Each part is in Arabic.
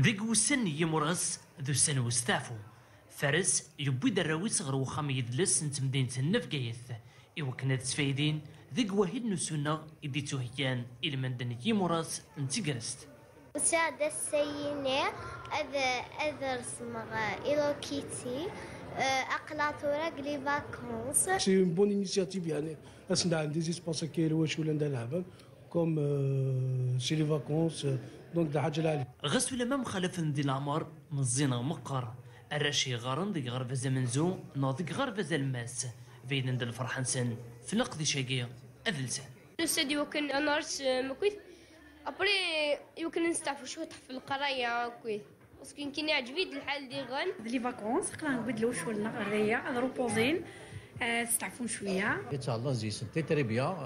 ذيك وسن يمرس ذو سن وستافو فارس يبوي دراويس غير وخام يدلس نت مدينة النفقايث إوا كنا تسفايدين ذيك واحد نسونا إدي توهيان إلى مندن يمرس نتقرست وسادة السينة أذا أذا رسمغ إلو كيتي أقلاطورة قلي فاكونس سي اون بون انيسياتيف يعني اسنا عندي زيسباس كاين واش ولا ندير الهبل كوم سي لي فاكونس دونك دا حاجة العالي غس ولا ما مخالف ندي العمر من الزينة مقر الراشي غارن ديك غرفة منزو ناضيك غرفة الماس. فين ند الفرحان سن في نقد شاقية أذلسان الأستاذ يمكن أنا رس مكويت. أبري يمكن نستعفو شو في القراية كويت. باسكو يمكن يعجبني الحال دي غن. لي فاكونس قلنا نبدلو شوية غرية نروبوزين آه، تستعفون شوية. إن شاء الله زي سنتي تري بيان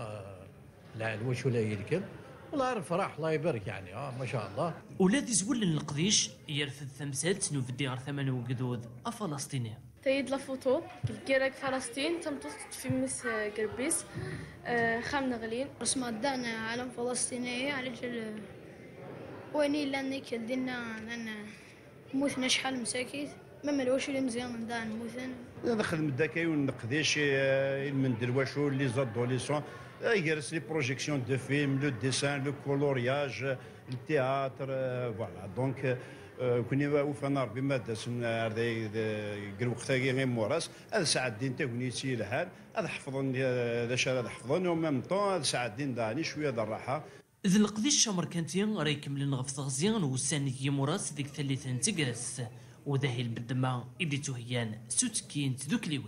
لا الوش ولا يركب. والله يعرف فرح الله يبارك يعني آه ما شاء الله. ولاد زول القديش يرفد ثمسات نو في الديار ثمن وقدود أفلسطينية. تايد لا فوتو كيراك فلسطين تم في مس قربيس خام نغلين رسمة دانا علم فلسطينية على جل ويني لانك دينا لأن موثنا شحال مساكيت. ما ملوش اللي مزيان دان موثن دخل مداكاي ونقديش من درواشو لي زادوليسون يجرس لي بروجيكسيون دو فيلم لو ديسان لو كولورياج التياتر فوالا دونك كوني وفانا ربي ما داس قال وقتها غير موراس هذا سعد الدين تاكونيتي الحال هذا حفظن هذا شا هذا حفظن ومام طون هذا سعد الدين داني شوية د الراحة. ذي القديش شمر كانتين راه يكملن غف تغزيان وسان يمراس ديك ثالثة تقرس وذاهي البدمة إدي توهيان سوتكين تدوكليوي